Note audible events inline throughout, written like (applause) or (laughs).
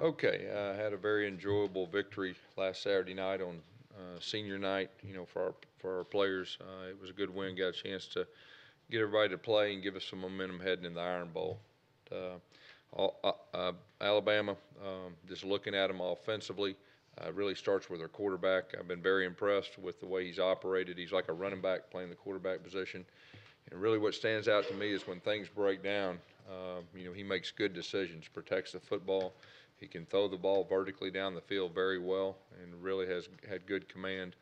Okay, I had a very enjoyable victory last Saturday night on uh, senior night, you know, for our, for our players. Uh, It was a good win, got a chance to get everybody to play and give us some momentum heading in the Iron Bowl. Uh, all- uh, uh, Alabama, um, just looking at them offensively, uh, really starts with their quarterback. I've been very impressed with the way he's operated. He's like a running back playing the quarterback position. And really what stands out to me is when things break down, uh, you know, he makes good decisions, protects the football. He can throw the ball vertically down the field very well and really has had good command,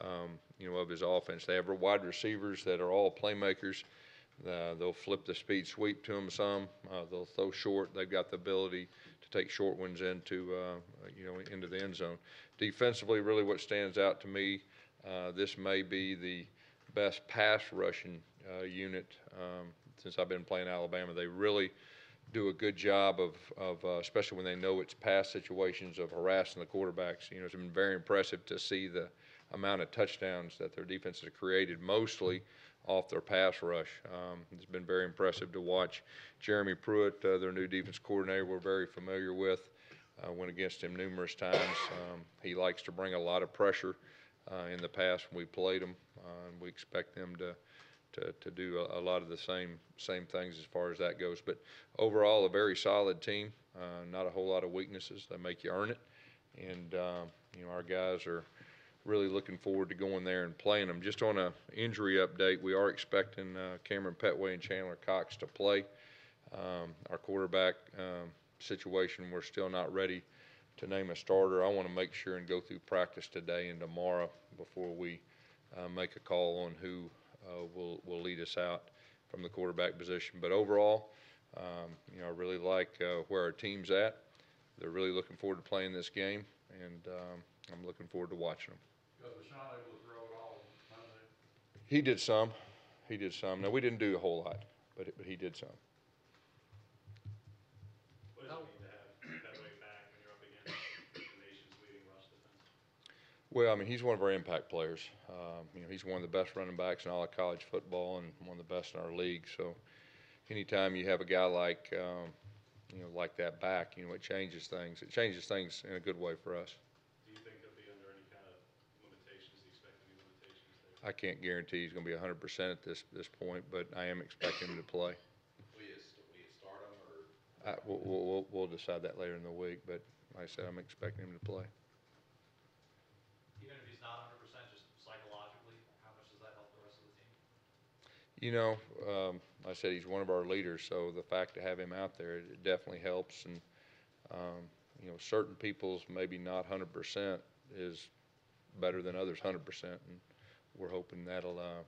um, you know, of his offense. They have wide receivers that are all playmakers. Uh, they'll flip the speed sweep to them some. Uh, they'll throw short. They've got the ability to take short ones into, uh, you know, into the end zone. Defensively, really what stands out to me, uh, this may be the best pass rushing uh, unit um, since I've been playing Alabama. They really do a good job of, of uh, especially when they know it's pass situations of harassing the quarterbacks. You know, it's been very impressive to see the amount of touchdowns that their defense has created, mostly off their pass rush. Um, it's been very impressive to watch. Jeremy Pruitt, uh, their new defense coordinator, we're very familiar with. Uh, went against him numerous times. Um, he likes to bring a lot of pressure uh, in the past when we played them. Uh, and we expect them to to, to do a, a lot of the same same things as far as that goes. But overall, a very solid team. Uh, not a whole lot of weaknesses. They make you earn it, and uh, you know our guys are really looking forward to going there and playing them. Just on a injury update, we are expecting uh, Kamryn Pettway and Chandler Cox to play. Um, our quarterback um, situation, we're still not ready to name a starter. I want to make sure and go through practice today and tomorrow before we uh, make a call on who uh, will will lead us out from the quarterback position. But overall, um, you know, I really like uh, where our team's at. They're really looking forward to playing this game, and um, I'm looking forward to watching them. Was Rashawn able to throw it all Monday? He did some. He did some. Now we didn't do a whole lot, but but he did some. What does it mean to have that way back when you're up against the nation's leading rush defense? Well, I mean, he's one of our impact players. Um, you know, he's one of the best running backs in all of college football and one of the best in our league. So, anytime you have a guy like, um, you know, like that back, you know, it changes things. It changes things in a good way for us. Do you think he'll be under any kind of limitations? Do you expect any limitations there? I can't guarantee he's going to be 100% at this this point, but I am expecting him to play. Will you, will you start them or? I, we'll, we'll, we'll- we'll decide that later in the week, but like I said, I'm expecting him to play. Even if he's not hundred percent, just psychologically, how much does that help the rest of the team? You know, um, like I said he's one of our leaders, so the fact to have him out there, it definitely helps. And um, you know, certain people's maybe not 100% is better than others 100%, and we're hoping that'll uh,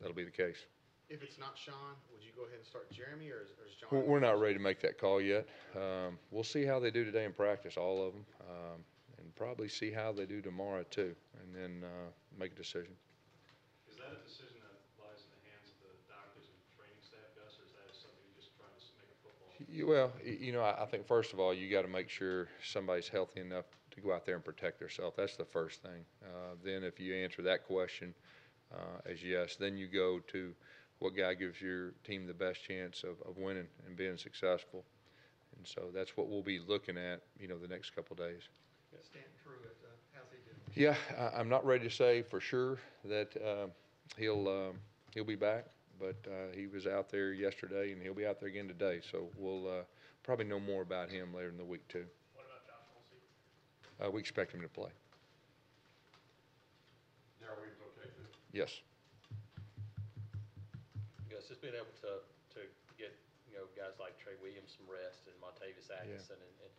that'll be the case. If it's not Sean, would you go ahead and start Jeremy or is, or is John? We're, we're not ready to make that call yet. Um, we'll see how they do today in practice, all of them, um, and probably see how they do tomorrow too, and then uh, make a decision. Is that a decision that lies in the hands of the doctors and training staff, Gus, or is that something you just trying to make a football? Y- Well, you know, I I think first of all, you got to make sure somebody's healthy enough to go out there and protect themselves. That's the first thing. Uh, Then if you answer that question uh, as yes, then you go to what guy gives your team the best chance of, of winning and being successful. And so that's what we'll be looking at, you know, the next couple days. Stanton Truitt, uh, how's he doing? Yeah, I, I'm not ready to say for sure that uh, he'll um, he'll be back, but uh, he was out there yesterday, and he'll be out there again today. So we'll uh, probably know more about him later in the week too. What about Josh Olsey? Uh, we expect him to play. Darrell Reeves okay too? Yes. Gus, just being able to, to get, you know, guys like Trey Williams some rest and Montavis Atkinson and, and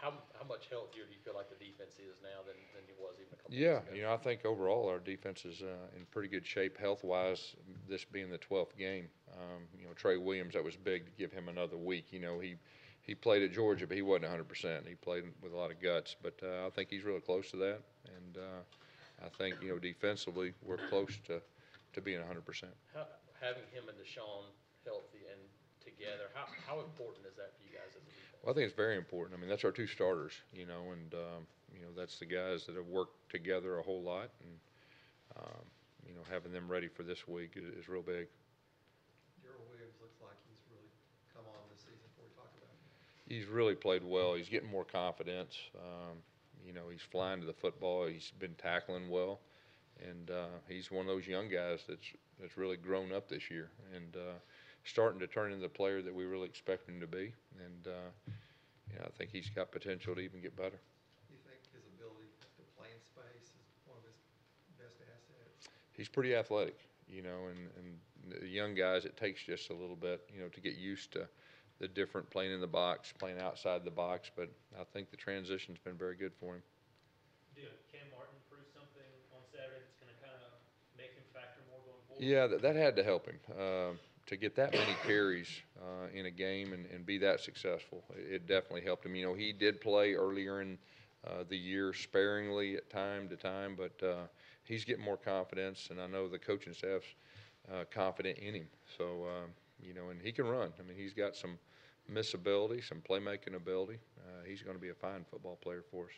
how, how much healthier do you feel like the defense is now than, than it was even a couple of Yeah, years ago? Yeah, you know, I think overall our defense is uh, in pretty good shape health-wise. This being the 12th game, um, you know, Trey Williams, that was big to give him another week. You know, he he played at Georgia, but he wasn't 100 percent. He played with a lot of guts, but uh, I think he's really close to that. And uh, I think you know, defensively, we're close to to being 100 percent. How, having him and Deshaun healthy and together, how, how important is that for you guys as a defense? Well, I think it's very important. I mean, that's our two starters, you know, and um, you know that's the guys that have worked together a whole lot, and um, you know having them ready for this week is, is real big. Gerald Williams looks like he's really come on this season before we talk about him. He's really played well. He's getting more confidence. Um, you know, he's flying to the football. He's been tackling well, and uh, he's one of those young guys that's that's really grown up this year and uh, starting to turn into the player that we really expect him to be. And uh, you know, I think he's got potential to even get better. You think his ability to play in space is one of his best assets? He's pretty athletic, you know, and, and the young guys, it takes just a little bit, you know, to get used to the different playing in the box, playing outside the box. But I think the transition's been very good for him. Did Kam Martin prove something on Saturday that's gonna kind of make him factor more going forward? Yeah, that, that had to help him. Um to get that many carries uh, in a game and, and be that successful, it, it definitely helped him. You know, he did play earlier in uh, the year sparingly at time to time, but uh, he's getting more confidence, and I know the coaching staff's uh, confident in him. So, um, you know, and he can run. I mean, he's got some missability, some playmaking ability. Uh, he's going to be a fine football player for us.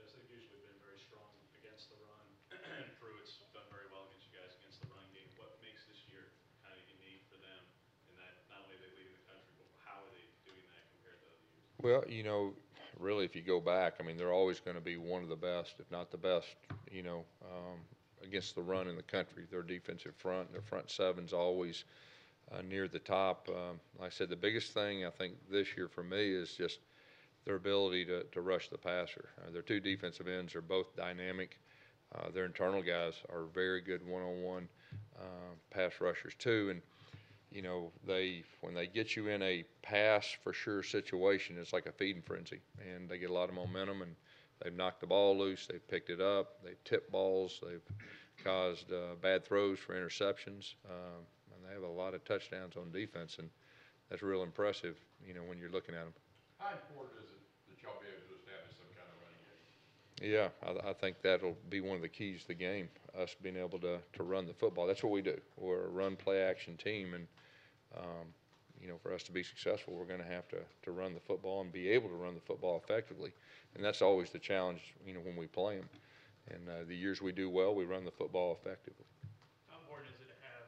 Yes, they've usually been very strong against the run. (clears throat) Pruitt's done very well against you guys against the run game. What makes this year kind of unique for them in that not only are they leading the country, but how are they doing that compared to other years? Well, you know, really, if you go back, I mean, they're always going to be one of the best, if not the best, you know, um, against the run in the country. Their defensive front, their front seven's always uh, near the top. Um, like I said, the biggest thing I think this year for me is just their ability to, to rush the passer. Uh, their two defensive ends are both dynamic. Uh, their internal guys are very good one-on-one uh, pass rushers too, and you know, they when they get you in a pass for sure situation, it's like a feeding frenzy, and they get a lot of momentum, and they've knocked the ball loose, they've picked it up, they've tipped balls, they've caused uh, bad throws for interceptions, um, and they have a lot of touchdowns on defense, and that's real impressive, you know, when you're looking at them. How important is it that y'all be able to establish some kind of running game? Yeah, I, I think that'll be one of the keys to the game, us being able to, to run the football. That's what we do. We're a run, play, action team, and, um, you know, for us to be successful, we're gonna have to, to run the football and be able to run the football effectively. And that's always the challenge, you know, when we play them. And, uh, the years we do well, we run the football effectively. How important is it to have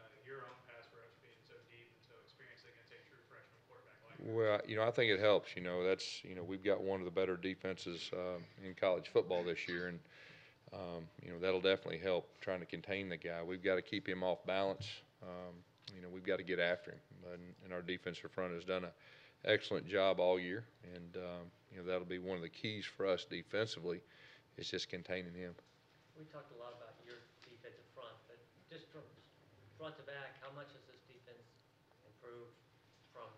uh, your own pass rush being so deep and so experienced against a true freshman quarterback like yours? Well, you know, I think it helps, you know, that's, you know, we've got one of the better defenses, um, in college football this year, and, um, you know, that'll definitely help trying to contain the guy. We've got to keep him off balance, um, you know, we've got to get after him, and, and our defensive front has done an excellent job all year, and, um, you know, that'll be one of the keys for us defensively, is just containing him. We talked a lot about your defensive front, but just from front to back, how much has this defense improved from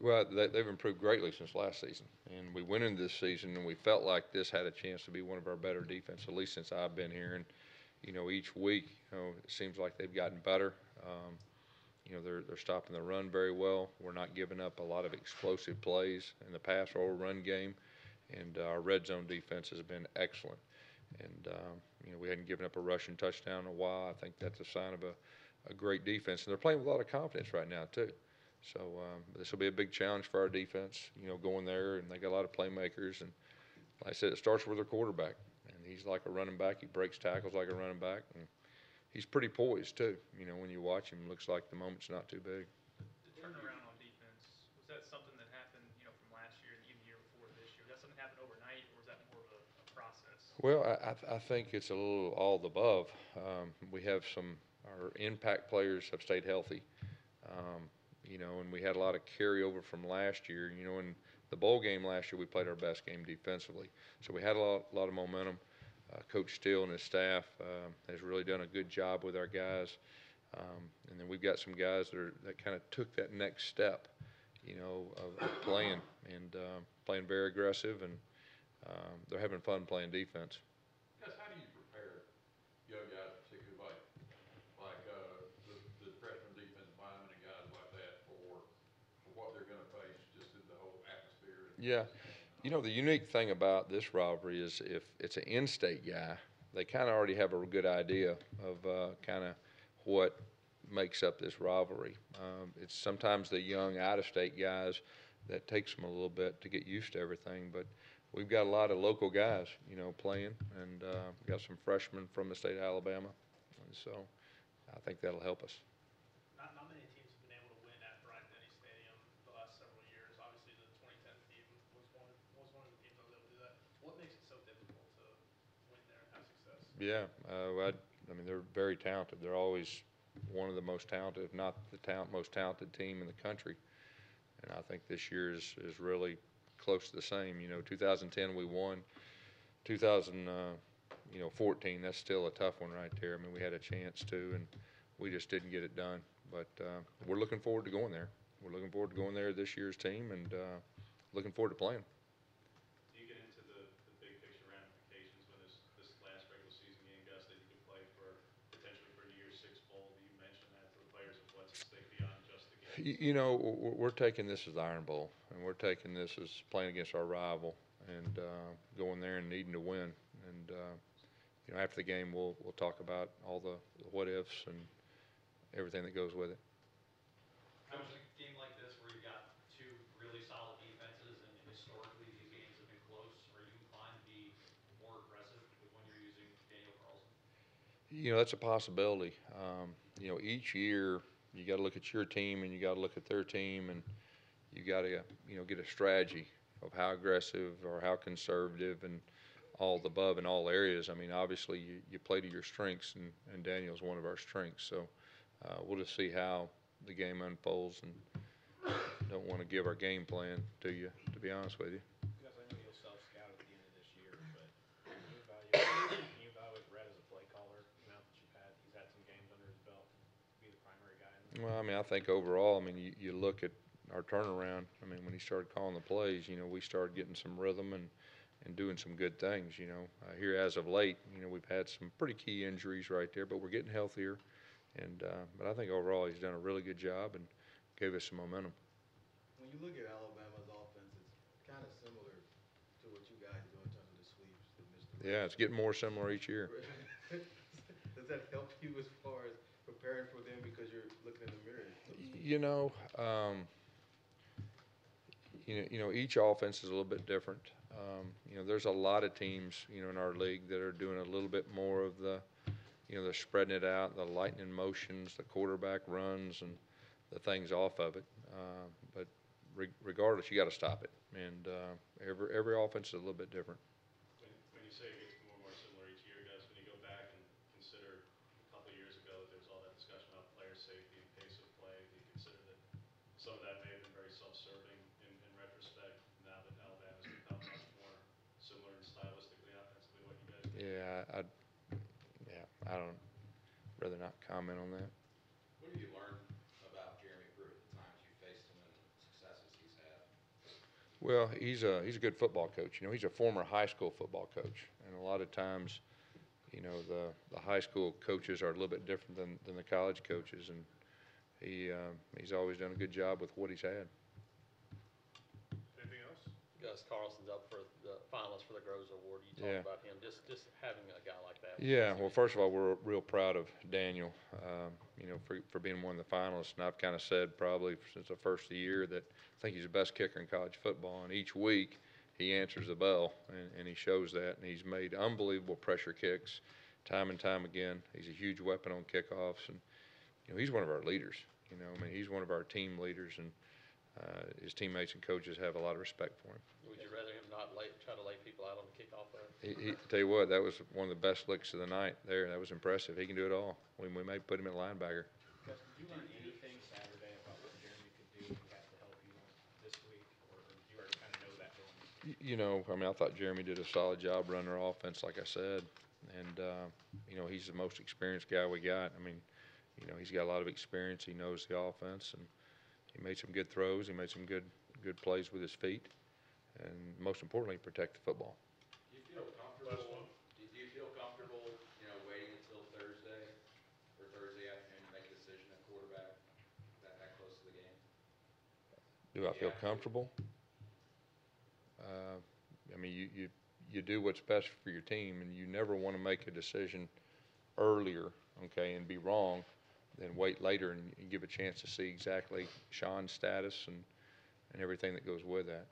Well, they, they've improved greatly since last season, and we went into this season and we felt like this had a chance to be one of our better defense, at least since I've been here. And you know, each week, you know, it seems like they've gotten better. Um, you know, they're they're stopping the run very well. We're not giving up a lot of explosive plays in the pass or run game, and uh, our red zone defense has been excellent. And um, you know, we hadn't given up a rushing touchdown in a while. I think that's a sign of a, a great defense, and they're playing with a lot of confidence right now too. So um, this will be a big challenge for our defense, you know, going there, and they got a lot of playmakers. And like I said, it starts with their quarterback, and he's like a running back. He breaks tackles like a running back, and he's pretty poised too. You know, when you watch him, looks like the moment's not too big. The turnaround on defense, was that something that happened, you know, from last year and even the year before this year? Was that something happened overnight, or was that more of a, a process? Well, I, I, I think it's a little all the above. Um, we have some, our impact players have stayed healthy. Um, you know, and we had a lot of carryover from last year. You know, in the bowl game last year, we played our best game defensively. So we had a lot, lot of momentum. Uh, Coach Steele and his staff um has really done a good job with our guys. Um, and then we've got some guys that are, that kind of took that next step, you know, of, of playing and um, playing very aggressive, and um, they're having fun playing defense. Gus, how do you prepare young guys, particularly like, like, uh, the, the freshman defensive linemen and guys like that for, for what they're gonna face, just in the whole atmosphere? and- Yeah. You know, the unique thing about this rivalry is if it's an in-state guy, they kind of already have a good idea of uh, kind of what makes up this rivalry. Um, it's sometimes the young out-of-state guys that takes them a little bit to get used to everything, but we've got a lot of local guys, you know, playing, and uh, we've got some freshmen from the state of Alabama, and so I think that'll help us. Not, not many teams have been able to win at Bryant Denny Stadium the last several Yeah, uh, I, I mean, they're very talented. They're always one of the most talented, if not the talent, most talented team in the country. And I think this year is, is really close to the same. You know, 2010 we won. 2000, uh, you know, 14 that's still a tough one right there. I mean, we had a chance to, and we just didn't get it done. But uh, we're looking forward to going there. We're looking forward to going there this year's team, and uh, looking forward to playing. Do you get into the, the big picture ramifications when this, this last regular season game, Gus, that you could play for, potentially for New Year's Six Bowl? Do you mention that to the players of what's at stake beyond just the game? Y- You know, we're taking this as the Iron Bowl, and we're taking this as playing against our rival and uh, going there and needing to win. And uh, you know, after the game, we'll we'll talk about all the what ifs and everything that goes with it. A game like this where you got two really solid defenses and historically these games have been close, are you inclined to be more aggressive when you're using Daniel Carlson? You know, that's a possibility. Um, you know, each year you got to look at your team and you got to look at their team and you got to, you know, get a strategy of how aggressive or how conservative and all the above in all areas. I mean, obviously you, you play to your strengths and, and Daniel's one of our strengths. So uh, we'll just see how the game unfolds and don't want to give our game plan to you, to be honest with you. Gus, I know you'll self-scout at the end of this year, but can you evaluate, can you evaluate Rhett as a play caller now that you've had, he's had some games under his belt, be the primary guy in the Well, I mean, I think overall, I mean, you, you look at our turnaround, I mean, when he started calling the plays, you know, we started getting some rhythm and, and doing some good things, you know. Uh, here as of late, you know, we've had some pretty key injuries right there, but we're getting healthier. And, uh, but I think overall, he's done a really good job and gave us some momentum. When you look at Alabama's offense, it's kind of similar to what you guys do in terms of the sweeps, the Yeah, it's getting more similar each year. (laughs) Does that help you as far as preparing for them because you're looking in the mirror? You know, um, you know, you know, each offense is a little bit different. Um, you know, there's a lot of teams, you know, in our league that are doing a little bit more of the, you know, they're spreading it out, the lightning motions, the quarterback runs, and the things off of it. Uh, but re- regardless, you got to stop it. And uh, every every offense is a little bit different. When, when you say it gets more and more similar each year, Gus, when you go back and consider a couple of years ago, there was all that discussion about player safety and pace of play. Do you consider that some of that may have been very self-serving in, in retrospect, now that Alabama's become much more similar and stylistically offensively what you guys do? Yeah, I, yeah, I don't rather not comment on that. What have you learned about Jeremy Pruitt, the times you faced him and the successes he's had? Well, he's a he's a good football coach. You know, he's a former high school football coach, and a lot of times, you know, the the high school coaches are a little bit different than than the college coaches, and he um, he's always done a good job with what he's had. Gus Carlson's up for the finalist for the Groza Award. You Yeah. talked about him, just, just having a guy like that. Yeah, well, first of all, we're real proud of Daniel, um, you know, for, for being one of the finalists. And I've kind of said probably since the first of the year that I think he's the best kicker in college football. And each week, he answers the bell, and, and he shows that. And he's made unbelievable pressure kicks time and time again. He's a huge weapon on kickoffs. And, you know, he's one of our leaders. You know, I mean, he's one of our team leaders. And uh, his teammates and coaches have a lot of respect for him. Would you rather him not lay, try to lay people out on the kickoff there? He, he, tell you what, that was one of the best licks of the night there. That was impressive. He can do it all. We, we may put him at linebacker. Gus, did you learn anything Saturday about what Jeremy could do and have to help you this week, or or did you already kind of know that going You know, I mean, I thought Jeremy did a solid job running our offense, like I said. And, uh, you know, he's the most experienced guy we got. I mean, you know, he's got a lot of experience. He knows the offense and he made some good throws. He made some good, good plays with his feet. And most importantly, protect the football. Do you feel comfortable, do you feel comfortable, you know, waiting until Thursday or Thursday afternoon to make a decision at quarterback that, that close to the game? Do I feel Yeah. comfortable? Uh, I mean, you, you, you do what's best for your team, and you never want to make a decision earlier, okay, and be wrong, than wait later and, and give a chance to see exactly Sean's status and, and everything that goes with that.